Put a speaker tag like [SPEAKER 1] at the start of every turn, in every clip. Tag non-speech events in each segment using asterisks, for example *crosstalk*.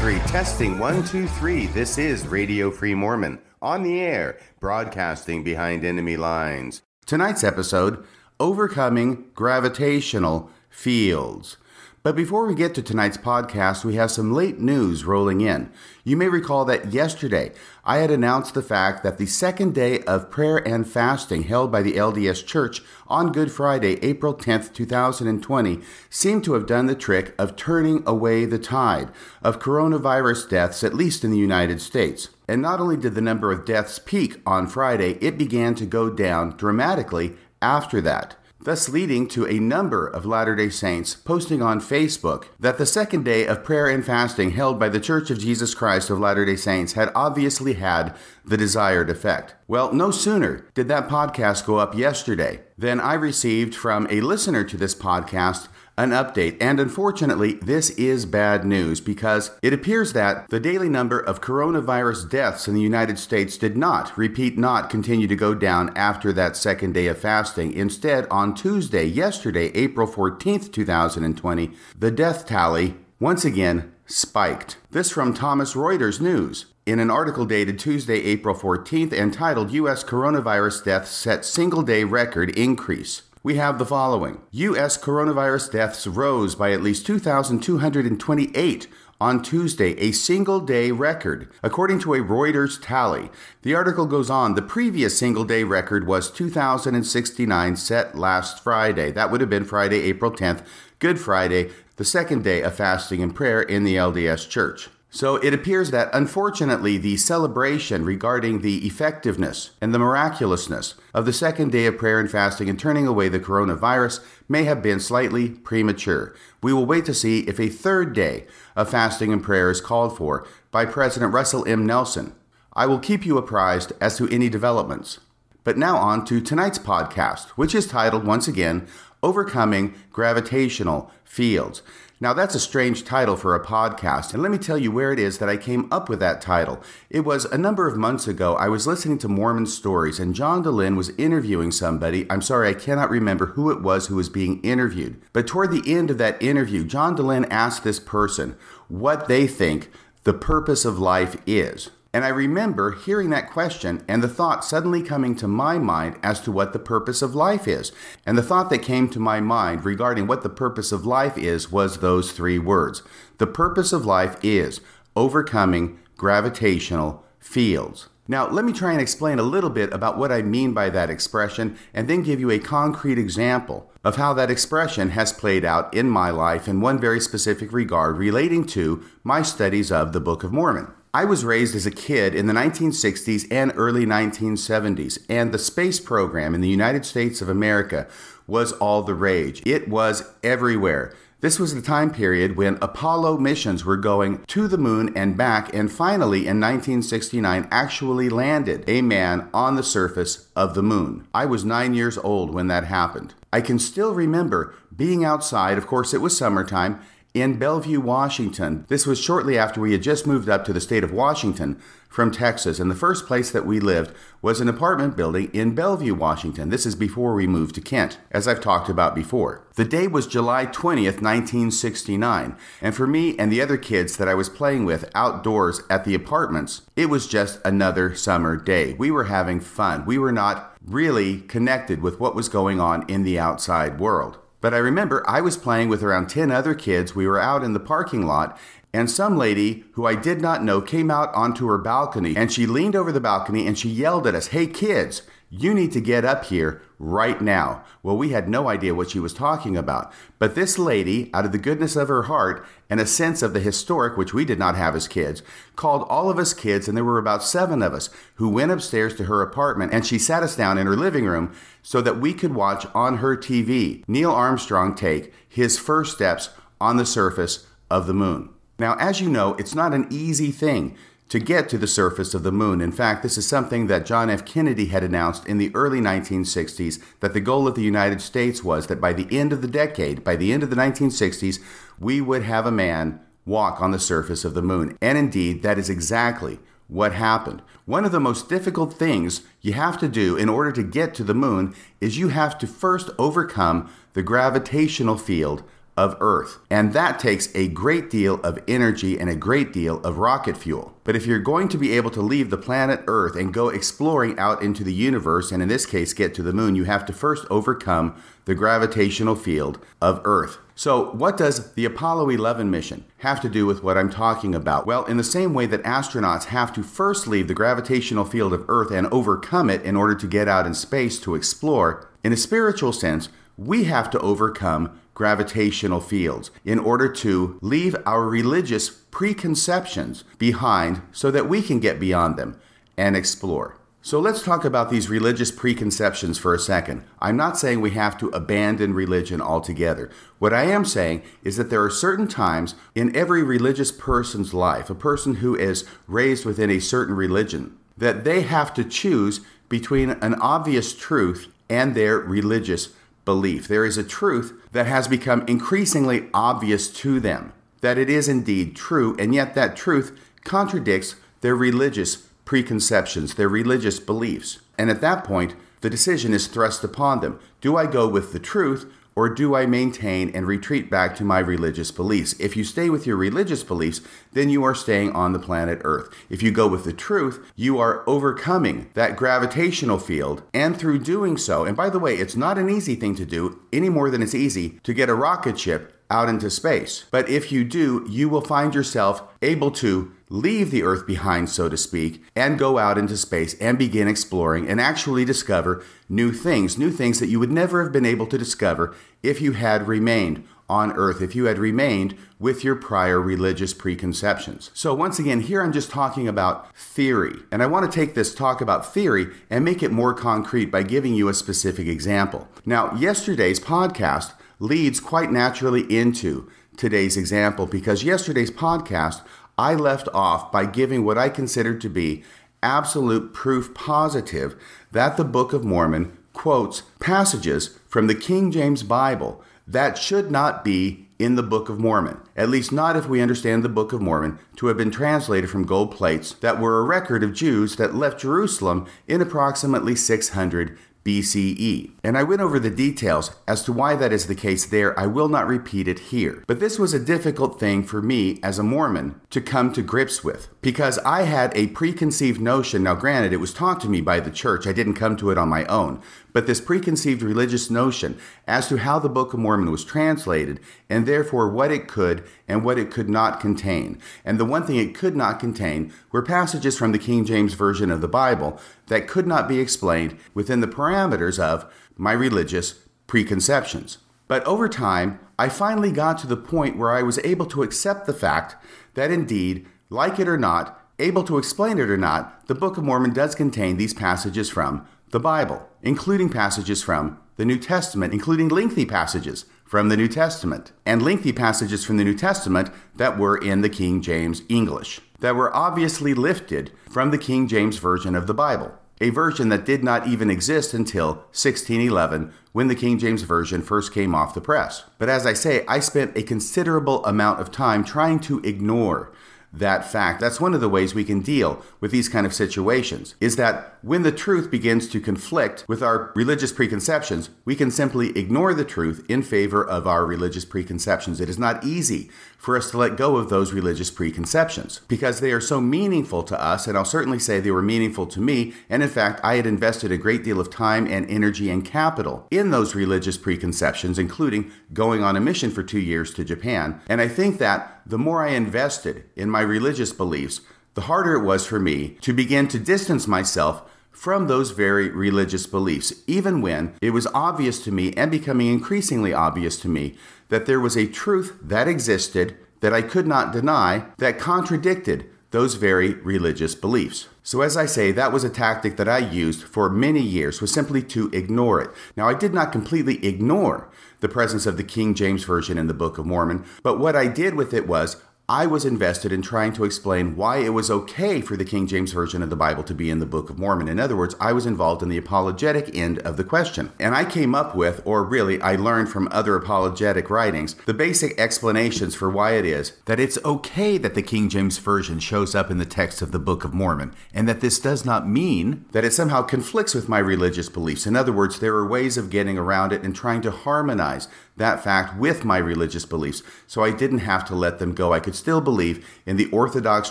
[SPEAKER 1] Three. Testing one, two, three. This is Radio Free Mormon on the air, broadcasting behind enemy lines. Tonight's episode Overcoming Gravitational Fields. But before we get to tonight's podcast, we have some late news rolling in. You may recall that yesterday I had announced the fact that the second day of prayer and fasting held by the LDS Church on Good Friday, April 10th, 2020, seemed to have done the trick of turning away the tide of coronavirus deaths, at least in the United States. And not only did the number of deaths peak on Friday, it began to go down dramatically after that thus leading to a number of Latter day Saints posting on Facebook that the second day of prayer and fasting held by the Church of Jesus Christ of Latter day Saints had obviously had the desired effect. Well, no sooner did that podcast go up yesterday than I received from a listener to this podcast an update. And unfortunately, this is bad news because it appears that the daily number of coronavirus deaths in the United States did not, repeat, not continue to go down after that second day of fasting. Instead, on Tuesday, yesterday, April 14th, 2020, the death tally once again spiked. This from Thomson Reuters News. In an article dated Tuesday, April 14th, entitled U.S. Coronavirus Deaths Set Single Day Record Increase we have the following U.S. coronavirus deaths rose by at least 2,228 on Tuesday, a single day record, according to a Reuters tally. The article goes on the previous single day record was 2,069 set last Friday. That would have been Friday, April 10th, Good Friday, the second day of fasting and prayer in the LDS Church. So it appears that unfortunately the celebration regarding the effectiveness and the miraculousness of the second day of prayer and fasting and turning away the coronavirus may have been slightly premature. We will wait to see if a third day of fasting and prayer is called for by President Russell M. Nelson. I will keep you apprised as to any developments. But now on to tonight's podcast, which is titled once again Overcoming Gravitational Fields. Now, that's a strange title for a podcast, and let me tell you where it is that I came up with that title. It was a number of months ago. I was listening to Mormon Stories, and John Dehlin was interviewing somebody. I'm sorry, I cannot remember who it was who was being interviewed. But toward the end of that interview, John Dehlin asked this person what they think the purpose of life is. And I remember hearing that question and the thought suddenly coming to my mind as to what the purpose of life is. And the thought that came to my mind regarding what the purpose of life is was those three words. The purpose of life is overcoming gravitational fields. Now, let me try and explain a little bit about what I mean by that expression and then give you a concrete example of how that expression has played out in my life in one very specific regard relating to my studies of the Book of Mormon. I was raised as a kid in the 1960s and early 1970s, and the space program in the United States of America was all the rage. It was everywhere. This was the time period when Apollo missions were going to the moon and back, and finally in 1969 actually landed a man on the surface of the moon. I was nine years old when that happened. I can still remember being outside, of course, it was summertime, in Bellevue, Washington. This was shortly after we had just moved up to the state of Washington from Texas, and the first place that we lived was an apartment building in Bellevue, Washington. This is before we moved to Kent, as I've talked about before. The day was July 20th, 1969, and for me and the other kids that I was playing with outdoors at the apartments, it was just another summer day. We were having fun. We were not really connected with what was going on in the outside world. But I remember I was playing with around 10 other kids. We were out in the parking lot, and some lady who I did not know came out onto her balcony and she leaned over the balcony and she yelled at us, Hey kids, you need to get up here right now. Well, we had no idea what she was talking about. But this lady, out of the goodness of her heart and a sense of the historic, which we did not have as kids, called all of us kids, and there were about seven of us, who went upstairs to her apartment and she sat us down in her living room so that we could watch on her TV Neil Armstrong take his first steps on the surface of the moon. Now, as you know, it's not an easy thing to get to the surface of the moon. In fact, this is something that John F. Kennedy had announced in the early 1960s that the goal of the United States was that by the end of the decade, by the end of the 1960s, we would have a man walk on the surface of the moon. And indeed, that is exactly what happened. One of the most difficult things you have to do in order to get to the moon is you have to first overcome the gravitational field of Earth. And that takes a great deal of energy and a great deal of rocket fuel. But if you're going to be able to leave the planet Earth and go exploring out into the universe, and in this case get to the moon, you have to first overcome the gravitational field of Earth. So, what does the Apollo 11 mission have to do with what I'm talking about? Well, in the same way that astronauts have to first leave the gravitational field of Earth and overcome it in order to get out in space to explore, in a spiritual sense, we have to overcome gravitational fields in order to leave our religious preconceptions behind so that we can get beyond them and explore. So let's talk about these religious preconceptions for a second. I'm not saying we have to abandon religion altogether. What I am saying is that there are certain times in every religious person's life, a person who is raised within a certain religion, that they have to choose between an obvious truth and their religious belief. There is a truth that has become increasingly obvious to them, that it is indeed true, and yet that truth contradicts their religious preconceptions, their religious beliefs. And at that point, the decision is thrust upon them. Do I go with the truth or do I maintain and retreat back to my religious beliefs? If you stay with your religious beliefs, then you are staying on the planet Earth. If you go with the truth, you are overcoming that gravitational field. And through doing so, and by the way, it's not an easy thing to do any more than it's easy to get a rocket ship out into space. But if you do, you will find yourself able to leave the Earth behind, so to speak, and go out into space and begin exploring and actually discover new things, new things that you would never have been able to discover if you had remained on earth, if you had remained with your prior religious preconceptions. So, once again, here I'm just talking about theory. And I want to take this talk about theory and make it more concrete by giving you a specific example. Now, yesterday's podcast leads quite naturally into today's example because yesterday's podcast I left off by giving what I considered to be absolute proof positive that the Book of Mormon quotes passages from the King James Bible that should not be in the Book of Mormon, at least not if we understand the Book of Mormon to have been translated from gold plates that were a record of Jews that left Jerusalem in approximately 600 BCE. And I went over the details as to why that is the case there. I will not repeat it here. But this was a difficult thing for me as a Mormon to come to grips with because I had a preconceived notion. Now, granted, it was taught to me by the church, I didn't come to it on my own. But this preconceived religious notion as to how the Book of Mormon was translated, and therefore what it could and what it could not contain. And the one thing it could not contain were passages from the King James Version of the Bible that could not be explained within the parameters of my religious preconceptions. But over time, I finally got to the point where I was able to accept the fact that indeed, like it or not, able to explain it or not, the Book of Mormon does contain these passages from the Bible, including passages from the New Testament, including lengthy passages from the New Testament, and lengthy passages from the New Testament that were in the King James English, that were obviously lifted from the King James Version of the Bible, a version that did not even exist until 1611 when the King James Version first came off the press. But as I say, I spent a considerable amount of time trying to ignore that fact. That's one of the ways we can deal with these kind of situations is that when the truth begins to conflict with our religious preconceptions, we can simply ignore the truth in favor of our religious preconceptions. It is not easy for us to let go of those religious preconceptions because they are so meaningful to us, and I'll certainly say they were meaningful to me. And in fact, I had invested a great deal of time and energy and capital in those religious preconceptions, including going on a mission for two years to Japan. And I think that the more I invested in my religious beliefs, the harder it was for me to begin to distance myself from those very religious beliefs, even when it was obvious to me and becoming increasingly obvious to me that there was a truth that existed that I could not deny that contradicted those very religious beliefs. So as I say, that was a tactic that I used for many years was simply to ignore it. Now I did not completely ignore the presence of the King James version in the Book of Mormon, but what I did with it was I was invested in trying to explain why it was okay for the King James Version of the Bible to be in the Book of Mormon. In other words, I was involved in the apologetic end of the question. And I came up with, or really, I learned from other apologetic writings, the basic explanations for why it is that it's okay that the King James Version shows up in the text of the Book of Mormon, and that this does not mean that it somehow conflicts with my religious beliefs. In other words, there are ways of getting around it and trying to harmonize that fact with my religious beliefs, so I didn't have to let them go. I could still believe in the Orthodox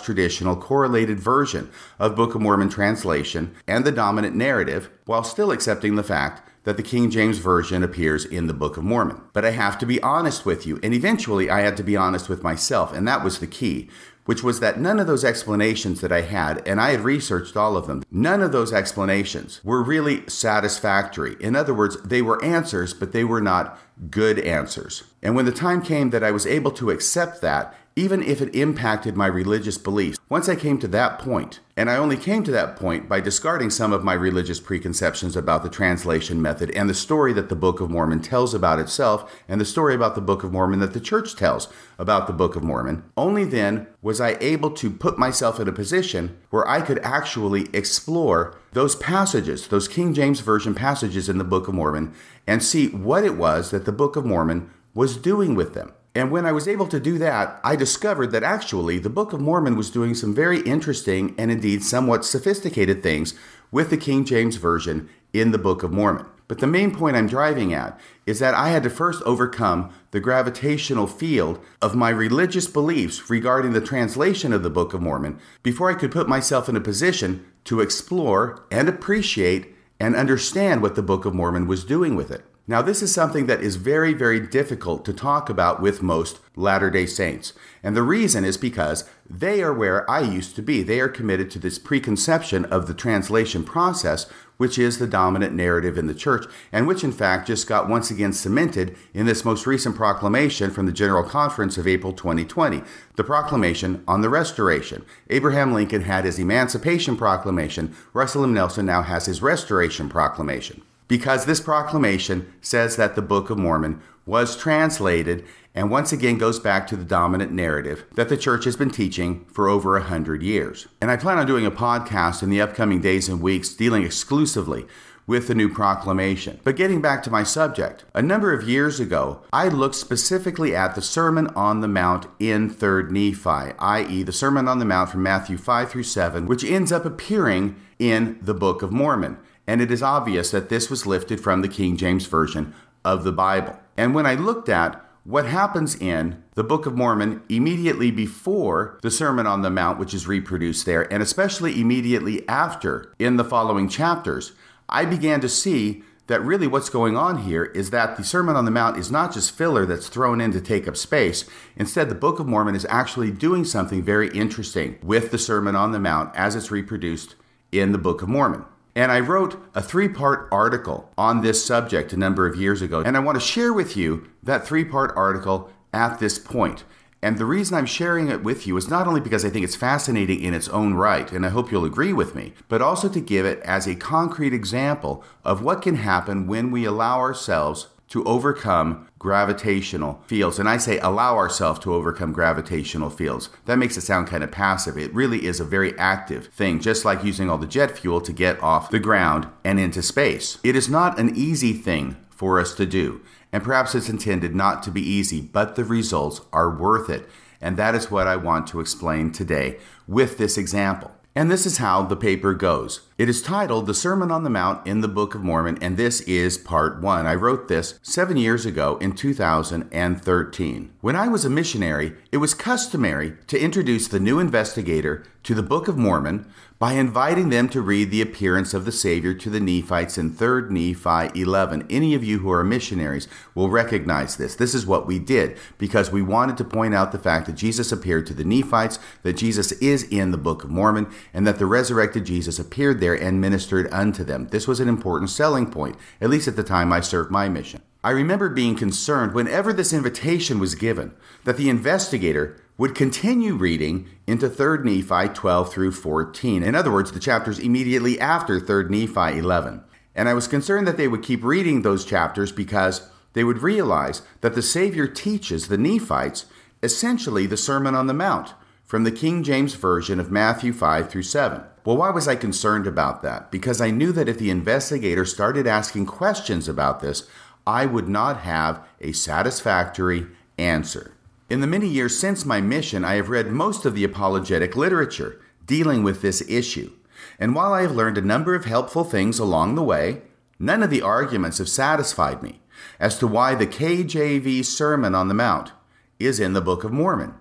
[SPEAKER 1] traditional correlated version of Book of Mormon translation and the dominant narrative, while still accepting the fact that the King James Version appears in the Book of Mormon. But I have to be honest with you, and eventually I had to be honest with myself, and that was the key which was that none of those explanations that I had, and I had researched all of them, none of those explanations were really satisfactory. In other words, they were answers, but they were not good answers. And when the time came that I was able to accept that, even if it impacted my religious beliefs. Once I came to that point, and I only came to that point by discarding some of my religious preconceptions about the translation method and the story that the Book of Mormon tells about itself, and the story about the Book of Mormon that the church tells about the Book of Mormon, only then was I able to put myself in a position where I could actually explore those passages, those King James Version passages in the Book of Mormon, and see what it was that the Book of Mormon was doing with them. And when I was able to do that, I discovered that actually the Book of Mormon was doing some very interesting and indeed somewhat sophisticated things with the King James Version in the Book of Mormon. But the main point I'm driving at is that I had to first overcome the gravitational field of my religious beliefs regarding the translation of the Book of Mormon before I could put myself in a position to explore and appreciate and understand what the Book of Mormon was doing with it. Now, this is something that is very, very difficult to talk about with most Latter day Saints. And the reason is because they are where I used to be. They are committed to this preconception of the translation process, which is the dominant narrative in the church, and which in fact just got once again cemented in this most recent proclamation from the General Conference of April 2020, the Proclamation on the Restoration. Abraham Lincoln had his Emancipation Proclamation, Russell M. Nelson now has his Restoration Proclamation because this proclamation says that the Book of Mormon was translated and once again goes back to the dominant narrative that the church has been teaching for over a hundred years. And I plan on doing a podcast in the upcoming days and weeks dealing exclusively with the new proclamation. But getting back to my subject, a number of years ago, I looked specifically at the Sermon on the Mount in 3rd Nephi, i.e., the Sermon on the Mount from Matthew 5 through 7, which ends up appearing in the Book of Mormon and it is obvious that this was lifted from the King James Version of the Bible. And when I looked at what happens in the Book of Mormon immediately before the Sermon on the Mount, which is reproduced there, and especially immediately after in the following chapters, I began to see that really what's going on here is that the Sermon on the Mount is not just filler that's thrown in to take up space. Instead, the Book of Mormon is actually doing something very interesting with the Sermon on the Mount as it's reproduced in the Book of Mormon. And I wrote a three part article on this subject a number of years ago. And I want to share with you that three part article at this point. And the reason I'm sharing it with you is not only because I think it's fascinating in its own right, and I hope you'll agree with me, but also to give it as a concrete example of what can happen when we allow ourselves to overcome gravitational fields. And I say allow ourselves to overcome gravitational fields. That makes it sound kind of passive. It really is a very active thing, just like using all the jet fuel to get off the ground and into space. It is not an easy thing for us to do. And perhaps it's intended not to be easy, but the results are worth it. And that is what I want to explain today with this example. And this is how the paper goes. It is titled The Sermon on the Mount in the Book of Mormon, and this is part one. I wrote this seven years ago in 2013. When I was a missionary, it was customary to introduce the new investigator to the Book of Mormon by inviting them to read the appearance of the Savior to the Nephites in 3 Nephi 11. Any of you who are missionaries will recognize this. This is what we did because we wanted to point out the fact that Jesus appeared to the Nephites, that Jesus is in the Book of Mormon, and that the resurrected Jesus appeared there and ministered unto them. This was an important selling point, at least at the time I served my mission. I remember being concerned whenever this invitation was given that the investigator would continue reading into 3rd Nephi 12 through 14. In other words, the chapters immediately after 3rd Nephi 11. And I was concerned that they would keep reading those chapters because they would realize that the Savior teaches the Nephites essentially the Sermon on the Mount from the King James Version of Matthew 5 through 7. Well, why was I concerned about that? Because I knew that if the investigator started asking questions about this, I would not have a satisfactory answer. In the many years since my mission, I have read most of the apologetic literature dealing with this issue. And while I have learned a number of helpful things along the way, none of the arguments have satisfied me as to why the KJV Sermon on the Mount is in the Book of Mormon.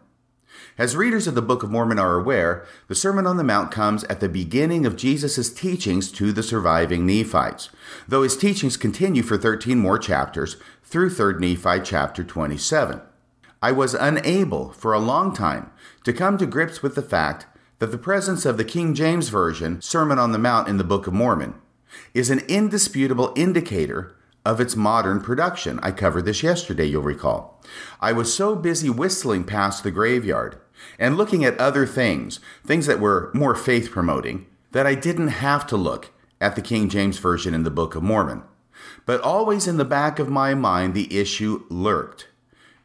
[SPEAKER 1] As readers of the Book of Mormon are aware, the Sermon on the Mount comes at the beginning of Jesus' teachings to the surviving Nephites, though his teachings continue for 13 more chapters through 3 Nephi chapter 27. I was unable for a long time to come to grips with the fact that the presence of the King James Version Sermon on the Mount in the Book of Mormon is an indisputable indicator of its modern production. I covered this yesterday, you'll recall. I was so busy whistling past the graveyard and looking at other things, things that were more faith promoting, that I didn't have to look at the King James Version in the Book of Mormon. But always in the back of my mind, the issue lurked.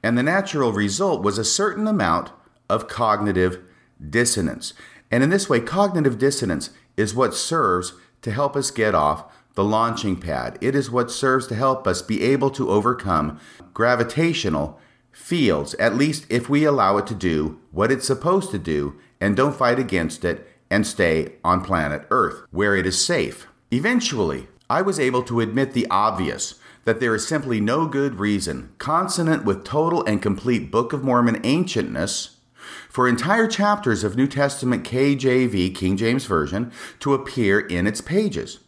[SPEAKER 1] And the natural result was a certain amount of cognitive dissonance. And in this way, cognitive dissonance is what serves to help us get off the launching pad. It is what serves to help us be able to overcome gravitational fields, at least if we allow it to do what it's supposed to do and don't fight against it and stay on planet Earth, where it is safe. Eventually, I was able to admit the obvious that there is simply no good reason, consonant with total and complete Book of Mormon ancientness, for entire chapters of New Testament KJV, King James Version, to appear in its pages.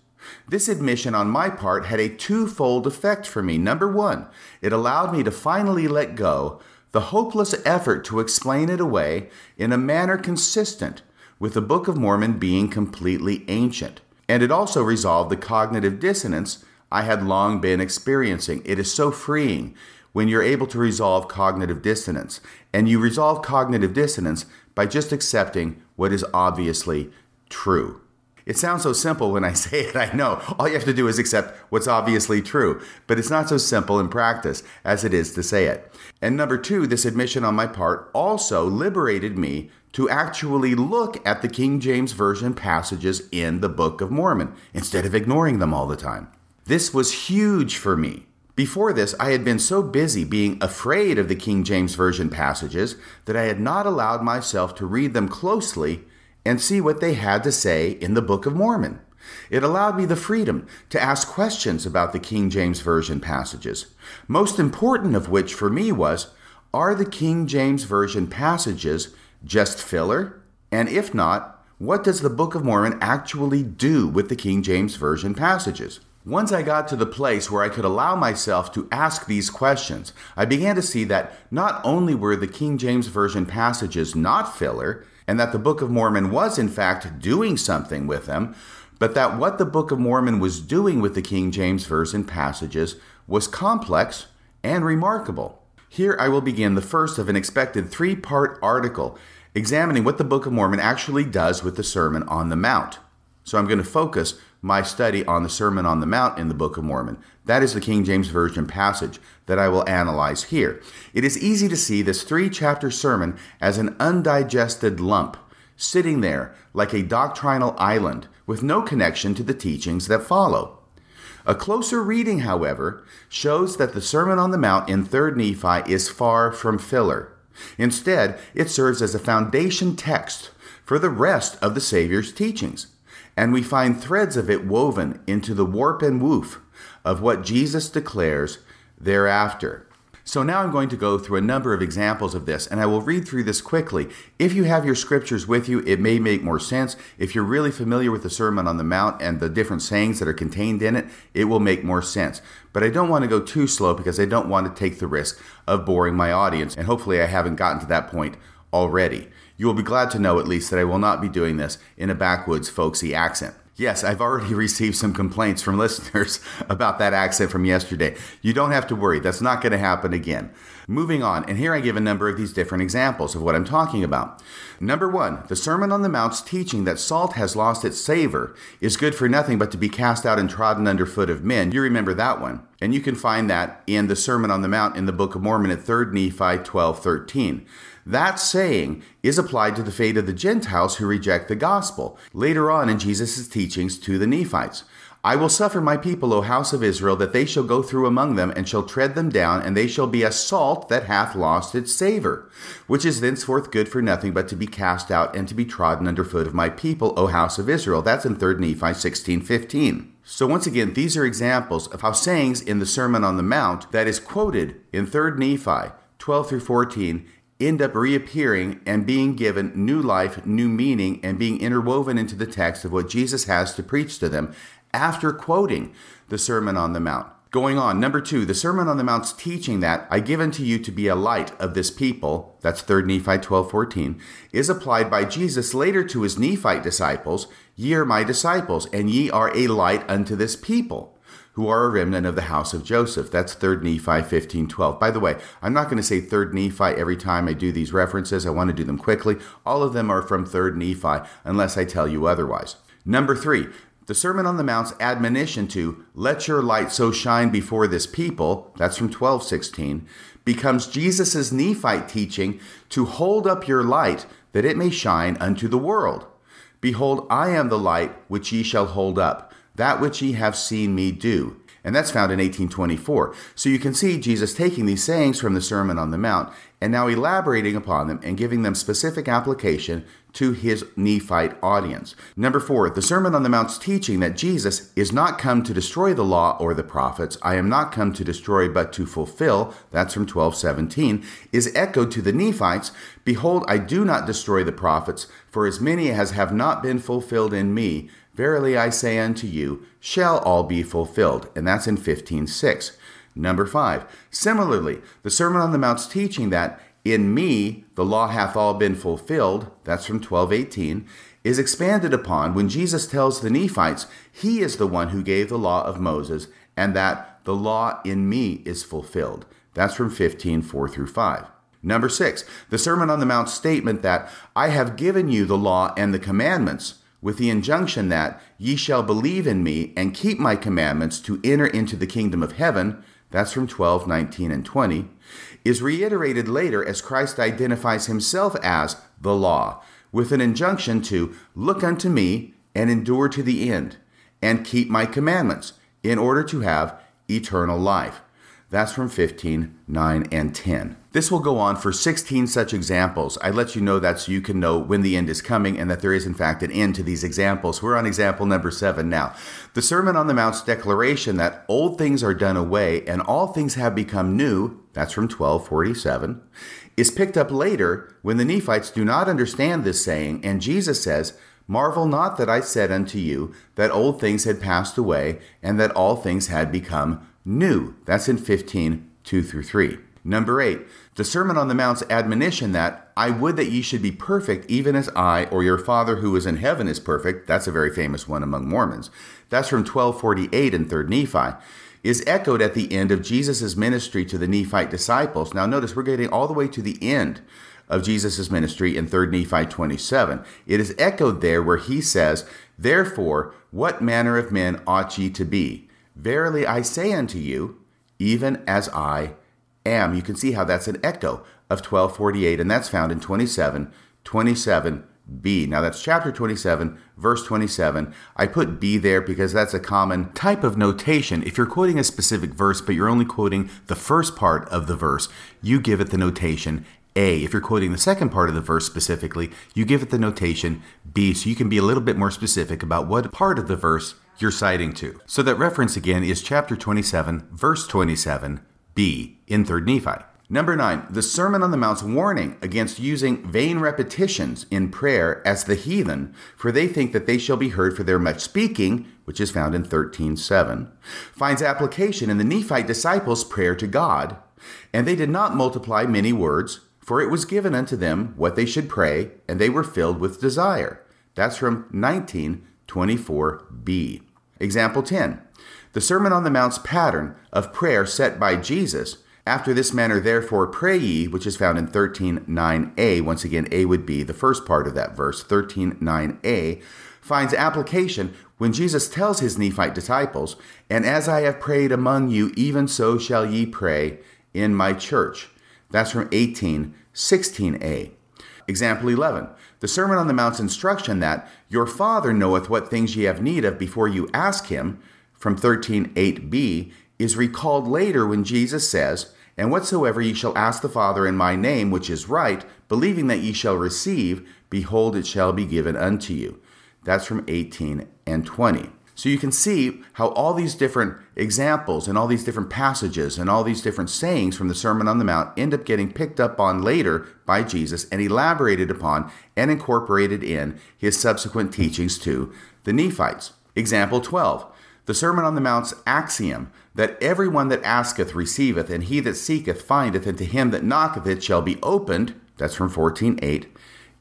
[SPEAKER 1] This admission on my part had a twofold effect for me. Number one, it allowed me to finally let go the hopeless effort to explain it away in a manner consistent with the Book of Mormon being completely ancient. And it also resolved the cognitive dissonance I had long been experiencing. It is so freeing when you're able to resolve cognitive dissonance. And you resolve cognitive dissonance by just accepting what is obviously true. It sounds so simple when I *laughs* say it, I know. All you have to do is accept what's obviously true. But it's not so simple in practice as it is to say it. And number two, this admission on my part also liberated me to actually look at the King James Version passages in the Book of Mormon instead of ignoring them all the time. This was huge for me. Before this, I had been so busy being afraid of the King James Version passages that I had not allowed myself to read them closely and see what they had to say in the Book of Mormon. It allowed me the freedom to ask questions about the King James Version passages, most important of which for me was Are the King James Version passages just filler? And if not, what does the Book of Mormon actually do with the King James Version passages? Once I got to the place where I could allow myself to ask these questions, I began to see that not only were the King James Version passages not filler, and that the Book of Mormon was, in fact, doing something with them, but that what the Book of Mormon was doing with the King James Version passages was complex and remarkable. Here I will begin the first of an expected three part article examining what the Book of Mormon actually does with the Sermon on the Mount. So I'm going to focus my study on the Sermon on the Mount in the Book of Mormon. That is the King James Version passage that I will analyze here. It is easy to see this three chapter sermon as an undigested lump, sitting there like a doctrinal island with no connection to the teachings that follow. A closer reading, however, shows that the Sermon on the Mount in 3rd Nephi is far from filler. Instead, it serves as a foundation text for the rest of the Savior's teachings and we find threads of it woven into the warp and woof of what Jesus declares thereafter. So now I'm going to go through a number of examples of this, and I will read through this quickly. If you have your scriptures with you, it may make more sense. If you're really familiar with the Sermon on the Mount and the different sayings that are contained in it, it will make more sense. But I don't want to go too slow because I don't want to take the risk of boring my audience, and hopefully I haven't gotten to that point already. You will be glad to know at least that I will not be doing this in a backwoods folksy accent. Yes, I've already *laughs* received some complaints from listeners *laughs* about that accent from yesterday. You don't have to worry, that's not going to happen again. Moving on, and here I give a number of these different examples of what I'm talking about. Number one, the Sermon on the Mount's teaching that salt has lost its savor, is good for nothing but to be cast out and trodden under foot of men. You remember that one. And you can find that in the Sermon on the Mount in the Book of Mormon at 3 Nephi 12 13. That saying is applied to the fate of the Gentiles who reject the gospel later on in Jesus' teachings to the Nephites. I will suffer my people, O house of Israel, that they shall go through among them, and shall tread them down, and they shall be a salt that hath lost its savor, which is thenceforth good for nothing but to be cast out and to be trodden under foot of my people, O house of Israel. That's in 3 Nephi 16 15. So once again, these are examples of how sayings in the Sermon on the Mount that is quoted in 3 Nephi 12 through 14 end up reappearing and being given new life, new meaning, and being interwoven into the text of what Jesus has to preach to them after quoting the Sermon on the Mount. Going on, number two, the Sermon on the Mount's teaching that I give unto you to be a light of this people, that's 3 Nephi 12 14, is applied by Jesus later to his Nephite disciples, Ye are my disciples, and ye are a light unto this people who are a remnant of the house of Joseph. That's 3 Nephi 15 12. By the way, I'm not going to say 3 Nephi every time I do these references. I want to do them quickly. All of them are from 3 Nephi, unless I tell you otherwise. Number three, the Sermon on the Mount's admonition to let your light so shine before this people, that's from 1216, becomes Jesus' Nephite teaching to hold up your light that it may shine unto the world. Behold, I am the light which ye shall hold up that which ye have seen me do. And that's found in 1824. So you can see Jesus taking these sayings from the Sermon on the Mount and now elaborating upon them and giving them specific application to his Nephite audience. Number four, the Sermon on the Mount's teaching that Jesus is not come to destroy the law or the prophets. I am not come to destroy but to fulfill. That's from 1217. Is echoed to the Nephites. Behold, I do not destroy the prophets, for as many as have not been fulfilled in me, Verily I say unto you, shall all be fulfilled. And that's in 15:6. Number 5. Similarly, the Sermon on the Mount's teaching that in me the law hath all been fulfilled, that's from 12:18, is expanded upon when Jesus tells the Nephites he is the one who gave the law of Moses and that the law in me is fulfilled. That's from 15:4 through 5. Number 6. The Sermon on the Mount statement that I have given you the law and the commandments with the injunction that ye shall believe in me and keep my commandments to enter into the kingdom of heaven, that's from 12, 19, and 20, is reiterated later as Christ identifies himself as the law, with an injunction to look unto me and endure to the end, and keep my commandments, in order to have eternal life. That's from 15, 9, and 10. This will go on for 16 such examples. I let you know that so you can know when the end is coming and that there is, in fact, an end to these examples. We're on example number 7 now. The Sermon on the Mount's declaration that old things are done away and all things have become new, that's from 1247, is picked up later when the Nephites do not understand this saying, and Jesus says, Marvel not that I said unto you that old things had passed away and that all things had become new. That's in 15, 2 through 3. Number 8, the Sermon on the Mount's admonition that I would that ye should be perfect, even as I or your Father who is in heaven is perfect. That's a very famous one among Mormons. That's from 1248 in 3rd Nephi. Is echoed at the end of Jesus' ministry to the Nephite disciples. Now, notice we're getting all the way to the end of Jesus' ministry in 3 Nephi 27. It is echoed there where he says, Therefore, what manner of men ought ye to be? Verily I say unto you, even as I am. You can see how that's an echo of 1248, and that's found in 27, 27b. Now that's chapter 27, verse 27. I put b there because that's a common type of notation. If you're quoting a specific verse, but you're only quoting the first part of the verse, you give it the notation a. If you're quoting the second part of the verse specifically, you give it the notation B, so you can be a little bit more specific about what part of the verse you're citing to. So that reference again is chapter 27, verse 27b in 3rd Nephi. Number 9, the Sermon on the Mount's warning against using vain repetitions in prayer as the heathen, for they think that they shall be heard for their much speaking, which is found in 13:7, finds application in the Nephite disciples' prayer to God, and they did not multiply many words, for it was given unto them what they should pray, and they were filled with desire. That's from 19 24b. Example 10. The Sermon on the Mount's pattern of prayer set by Jesus. After this manner, therefore, pray ye, which is found in 13.9a. Once again, a would be the first part of that verse, 13.9a, finds application when Jesus tells his Nephite disciples, And as I have prayed among you, even so shall ye pray in my church. That's from 18.16a. Example 11. The Sermon on the Mount's instruction that your Father knoweth what things ye have need of before you ask him, from 13.8b, is recalled later when Jesus says, And whatsoever ye shall ask the Father in my name, which is right, believing that ye shall receive, behold, it shall be given unto you. That's from 18 and 20. So you can see how all these different examples and all these different passages and all these different sayings from the Sermon on the Mount end up getting picked up on later by Jesus and elaborated upon and incorporated in his subsequent teachings to the Nephites. Example 12. The Sermon on the Mount's axiom that everyone that asketh receiveth, and he that seeketh findeth, and to him that knocketh it shall be opened, that's from 14.8,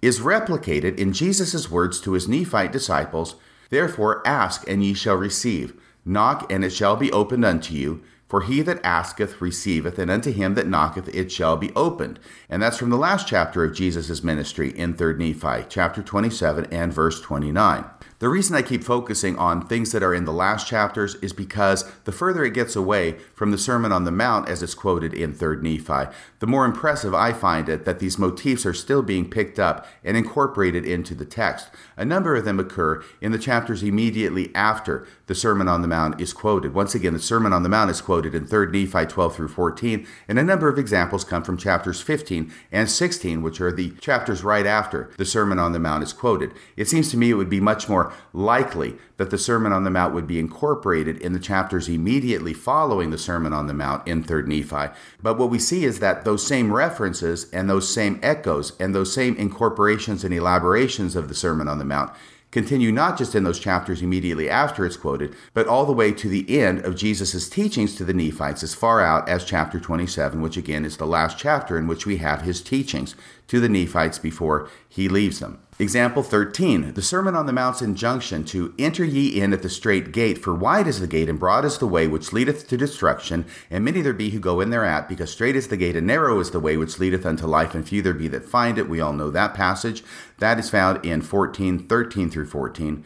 [SPEAKER 1] is replicated in Jesus' words to his Nephite disciples Therefore ask, and ye shall receive. Knock, and it shall be opened unto you. For he that asketh receiveth, and unto him that knocketh it shall be opened. And that's from the last chapter of Jesus' ministry in 3rd Nephi, chapter 27 and verse 29. The reason I keep focusing on things that are in the last chapters is because the further it gets away from the Sermon on the Mount as it's quoted in 3rd Nephi, the more impressive I find it that these motifs are still being picked up and incorporated into the text. A number of them occur in the chapters immediately after the Sermon on the Mount is quoted. Once again, the Sermon on the Mount is quoted in 3rd Nephi 12 through 14, and a number of examples come from chapters 15 and 16, which are the chapters right after the Sermon on the Mount is quoted. It seems to me it would be much more likely that the Sermon on the Mount would be incorporated in the chapters immediately following the Sermon on the Mount in 3rd Nephi. But what we see is that those same references and those same echoes and those same incorporations and elaborations of the Sermon on the Mount continue not just in those chapters immediately after it's quoted, but all the way to the end of Jesus' teachings to the Nephites, as far out as chapter 27, which again is the last chapter in which we have his teachings to the Nephites before he leaves them. Example 13, the Sermon on the Mount's injunction to enter ye in at the strait gate, for wide is the gate and broad is the way which leadeth to destruction, and many there be who go in thereat, because strait is the gate and narrow is the way which leadeth unto life, and few there be that find it. We all know that passage. That is found in 14, 13 through 14.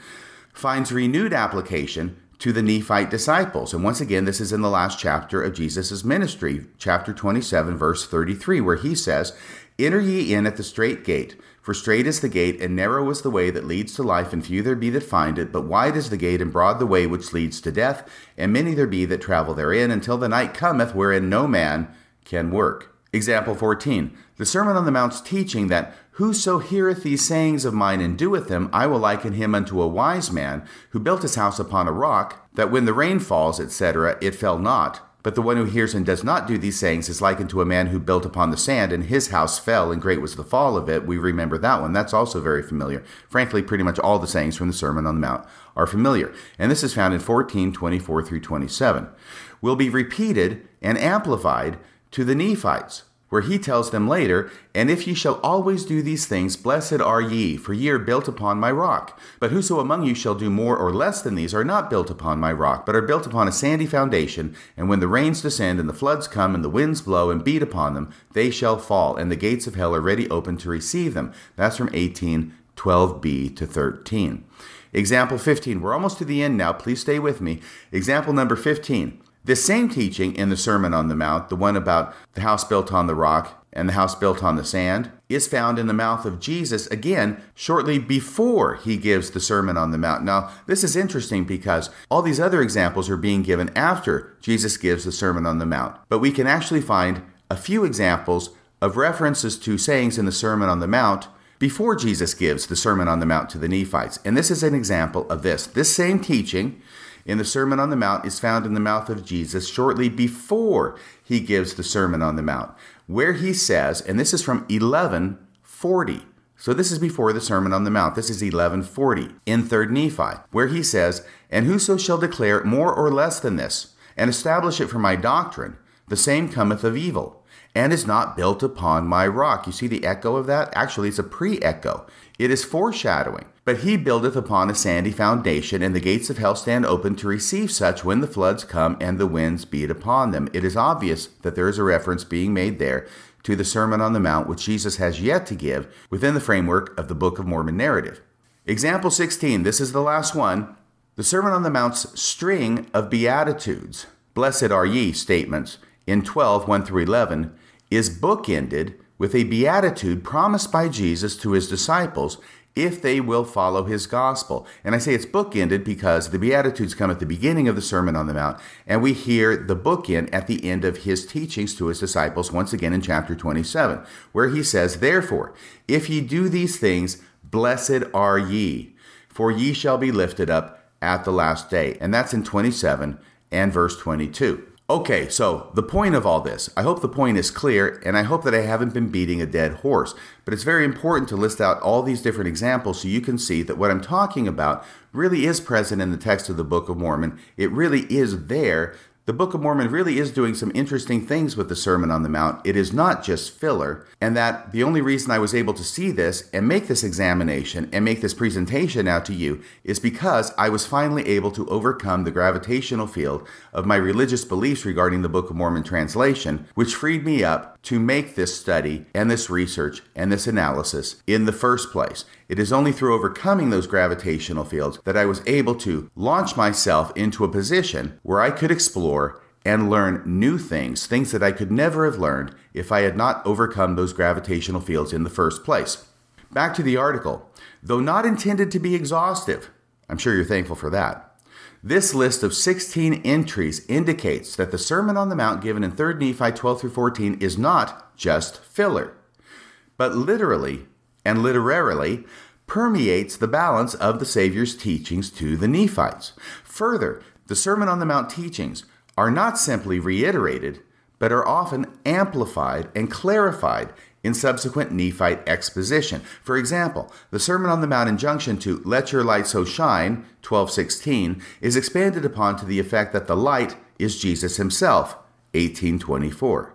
[SPEAKER 1] Finds renewed application to the Nephite disciples. And once again, this is in the last chapter of Jesus' ministry, chapter 27, verse 33, where he says, Enter ye in at the strait gate. For strait is the gate, and narrow is the way that leads to life, and few there be that find it. But wide is the gate, and broad the way which leads to death, and many there be that travel therein, until the night cometh wherein no man can work. Example 14. The Sermon on the Mount's teaching that whoso heareth these sayings of mine and doeth them, I will liken him unto a wise man who built his house upon a rock, that when the rain falls, etc., it fell not. But the one who hears and does not do these sayings is likened to a man who built upon the sand, and his house fell, and great was the fall of it. We remember that one. That's also very familiar. Frankly, pretty much all the sayings from the Sermon on the Mount are familiar. And this is found in 14, 24 through 27. Will be repeated and amplified to the Nephites where he tells them later, And if ye shall always do these things, blessed are ye, for ye are built upon my rock. But whoso among you shall do more or less than these are not built upon my rock, but are built upon a sandy foundation. And when the rains descend, and the floods come, and the winds blow, and beat upon them, they shall fall, and the gates of hell are ready open to receive them. That's from 18, 12b to 13. Example 15. We're almost to the end now. Please stay with me. Example number 15. This same teaching in the Sermon on the Mount, the one about the house built on the rock and the house built on the sand, is found in the mouth of Jesus again shortly before he gives the Sermon on the Mount. Now, this is interesting because all these other examples are being given after Jesus gives the Sermon on the Mount. But we can actually find a few examples of references to sayings in the Sermon on the Mount before Jesus gives the Sermon on the Mount to the Nephites. And this is an example of this. This same teaching in the Sermon on the Mount is found in the mouth of Jesus shortly before he gives the Sermon on the Mount, where he says, and this is from 1140. So this is before the Sermon on the Mount. This is 1140 in 3rd Nephi, where he says, And whoso shall declare more or less than this, and establish it for my doctrine, the same cometh of evil, and is not built upon my rock. You see the echo of that? Actually, it's a pre echo. It is foreshadowing But he buildeth upon a sandy foundation, and the gates of hell stand open to receive such when the floods come and the winds beat upon them. It is obvious that there is a reference being made there to the Sermon on the Mount, which Jesus has yet to give within the framework of the Book of Mormon narrative. Example 16, this is the last one. The Sermon on the Mount's string of Beatitudes, blessed are ye statements, in 12, 1 through 11, is bookended with a beatitude promised by Jesus to his disciples if they will follow his gospel. And I say it's bookended because the Beatitudes come at the beginning of the Sermon on the Mount, and we hear the bookend at the end of his teachings to his disciples, once again in chapter 27, where he says, Therefore, if ye do these things, blessed are ye, for ye shall be lifted up at the last day. And that's in 27 and verse 22. Okay, so the point of all this, I hope the point is clear, and I hope that I haven't been beating a dead horse. But it's very important to list out all these different examples so you can see that what I'm talking about really is present in the text of the Book of Mormon. It really is there. The Book of Mormon really is doing some interesting things with the Sermon on the Mount. It is not just filler, and that the only reason I was able to see this and make this examination and make this presentation out to you is because I was finally able to overcome the gravitational field of my religious beliefs regarding the Book of Mormon translation, which freed me up to make this study and this research and this analysis in the first place. It is only through overcoming those gravitational fields that I was able to launch myself into a position where I could explore and learn new things, things that I could never have learned if I had not overcome those gravitational fields in the first place. Back to the article. Though not intended to be exhaustive, I'm sure you're thankful for that. This list of 16 entries indicates that the Sermon on the Mount given in 3 Nephi 12 through 14 is not just filler, but literally and literarily permeates the balance of the Savior's teachings to the Nephites. Further, the Sermon on the Mount teachings are not simply reiterated, but are often amplified and clarified in subsequent Nephite exposition. For example, the Sermon on the Mount injunction to let your light so shine, 1216, is expanded upon to the effect that the light is Jesus himself, 1824.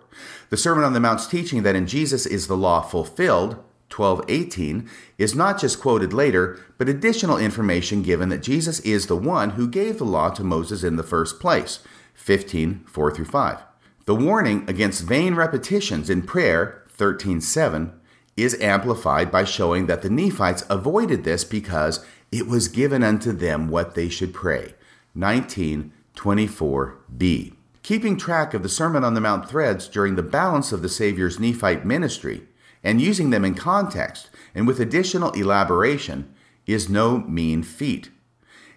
[SPEAKER 1] The Sermon on the Mount's teaching that in Jesus is the law fulfilled, 12:18 is not just quoted later, but additional information given that Jesus is the one who gave the law to Moses in the first place. 15:4 through 5. The warning against vain repetitions in prayer, 13:7, is amplified by showing that the Nephites avoided this because it was given unto them what they should pray. 19:24b. Keeping track of the Sermon on the Mount threads during the balance of the Savior's Nephite ministry and using them in context and with additional elaboration is no mean feat.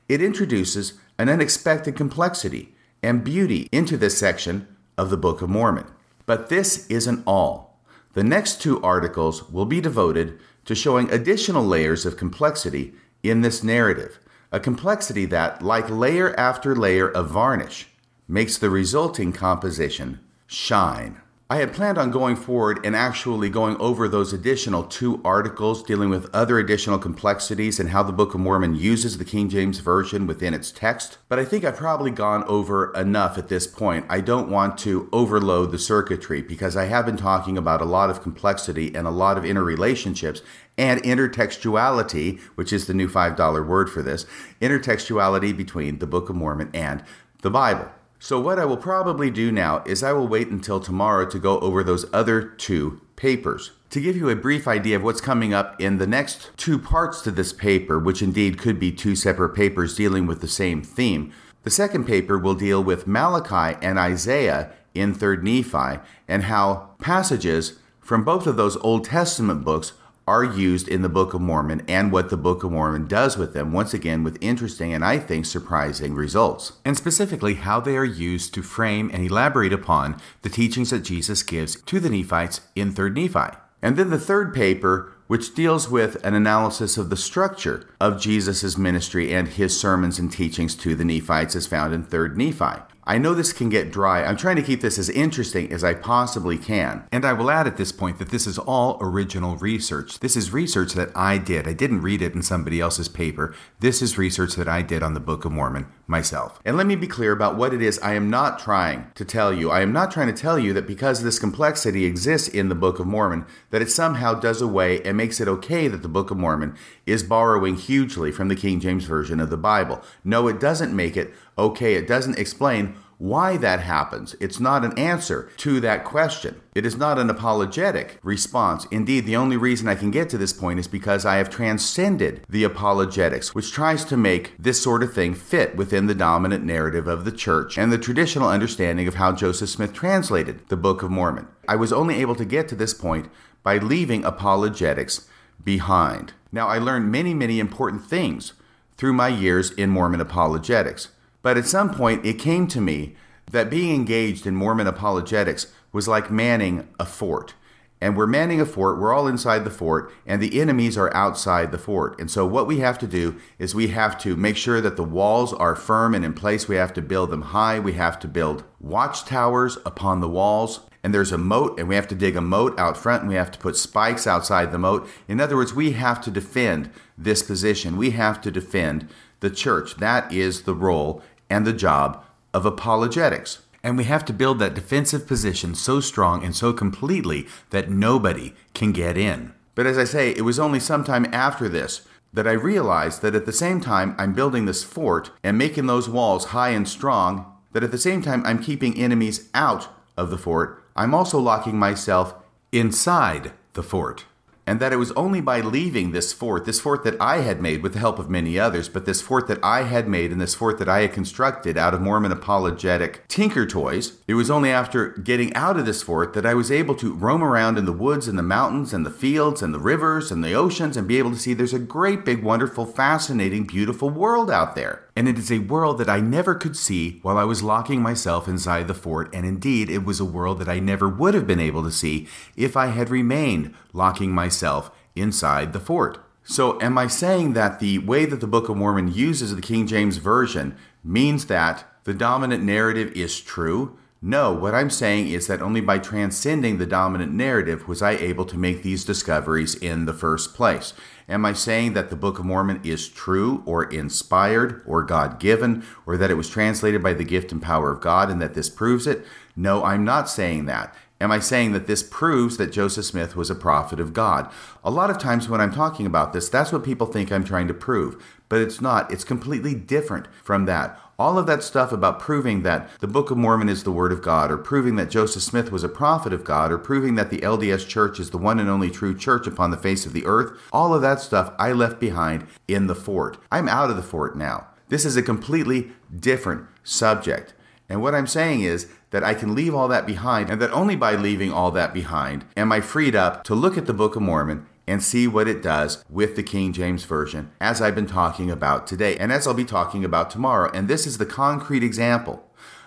[SPEAKER 1] It introduces an unexpected complexity and beauty into this section of the Book of Mormon. But this isn't all. The next two articles will be devoted to showing additional layers of complexity in this narrative, a complexity that, like layer after layer of varnish, makes the resulting composition shine. I had planned on going forward and actually going over those additional two articles dealing with other additional complexities and how the Book of Mormon uses the King James Version within its text, but I think I've probably gone over enough at this point. I don't want to overload the circuitry because I have been talking about a lot of complexity and a lot of interrelationships and intertextuality, which is the new $5 word for this intertextuality between the Book of Mormon and the Bible. So, what I will probably do now is I will wait until tomorrow to go over those other two papers. To give you a brief idea of what's coming up in the next two parts to this paper, which indeed could be two separate papers dealing with the same theme, the second paper will deal with Malachi and Isaiah in 3rd Nephi and how passages from both of those Old Testament books are used in the Book of Mormon and what the Book of Mormon does with them, once again with interesting and I think surprising results. And specifically, how they are used to frame and elaborate upon the teachings that Jesus gives to the Nephites in 3rd Nephi. And then the third paper, which deals with an analysis of the structure of Jesus' ministry and his sermons and teachings to the Nephites, is found in 3rd Nephi. I know this can get dry. I'm trying to keep this as interesting as I possibly can. And I will add at this point that this is all original research. This is research that I did. I didn't read it in somebody else's paper. This is research that I did on the Book of Mormon myself. And let me be clear about what it is I am not trying to tell you. I am not trying to tell you that because this complexity exists in the Book of Mormon, that it somehow does away and makes it okay that the Book of Mormon is borrowing hugely from the King James Version of the Bible. No, it doesn't make it okay. It doesn't explain why that happens. It's not an answer to that question. It is not an apologetic response. Indeed, the only reason I can get to this point is because I have transcended the apologetics, which tries to make this sort of thing fit within the dominant narrative of the church and the traditional understanding of how Joseph Smith translated the Book of Mormon. I was only able to get to this point by leaving apologetics behind. Now, I learned many, many important things through my years in Mormon apologetics. But at some point, it came to me that being engaged in Mormon apologetics was like manning a fort. And we're manning a fort, we're all inside the fort, and the enemies are outside the fort. And so, what we have to do is we have to make sure that the walls are firm and in place. We have to build them high. We have to build watchtowers upon the walls. And there's a moat, and we have to dig a moat out front, and we have to put spikes outside the moat. In other words, we have to defend this position. We have to defend the church. That is the role and the job of apologetics. And we have to build that defensive position so strong and so completely that nobody can get in. But as I say, it was only sometime after this that I realized that at the same time I'm building this fort and making those walls high and strong, that at the same time I'm keeping enemies out of the fort, I'm also locking myself inside the fort and that it was only by leaving this fort, this fort that I had made with the help of many others, but this fort that I had made and this fort that I had constructed out of Mormon apologetic tinker toys, it was only after getting out of this fort that I was able to roam around in the woods and the mountains and the fields and the rivers and the oceans and be able to see there's a great big, wonderful, fascinating, beautiful world out there. And it is a world that I never could see while I was locking myself inside the fort, and indeed, it was a world that I never would have been able to see if I had remained locking myself inside the fort. So, am I saying that the way that the Book of Mormon uses the King James Version means that the dominant narrative is true? No, what I'm saying is that only by transcending the dominant narrative was I able to make these discoveries in the first place. Am I saying that the Book of Mormon is true or inspired or God given or that it was translated by the gift and power of God and that this proves it? No, I'm not saying that. Am I saying that this proves that Joseph Smith was a prophet of God? A lot of times when I'm talking about this, that's what people think I'm trying to prove, but it's not. It's completely different from that. All of that stuff about proving that the Book of Mormon is the Word of God, or proving that Joseph Smith was a prophet of God, or proving that the LDS Church is the one and only true church upon the face of the earth, all of that stuff I left behind in the fort. I'm out of the fort now. This is a completely different subject. And what I'm saying is that I can leave all that behind, and that only by leaving all that behind am I freed up to look at the Book of Mormon and see what it does with the King James Version, as I've been talking about today, and as I'll be talking about tomorrow. And this is the concrete example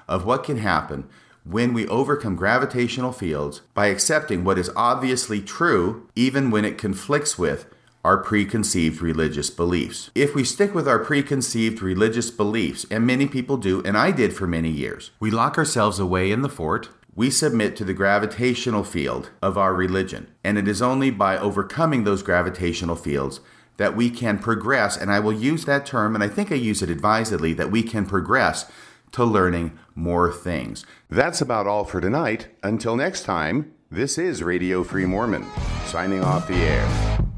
[SPEAKER 1] of what can happen when we overcome gravitational fields by accepting what is obviously true, even when it conflicts with our preconceived religious beliefs. If we stick with our preconceived religious beliefs, and many people do, and I did for many years, we lock ourselves away in the fort, we submit to the gravitational field of our religion. And it is only by overcoming those gravitational fields that we can progress. And I will use that term, and I think I use it advisedly, that we can progress to learning more things.
[SPEAKER 2] That's about all for tonight. Until next time, this is Radio Free Mormon, signing off the air.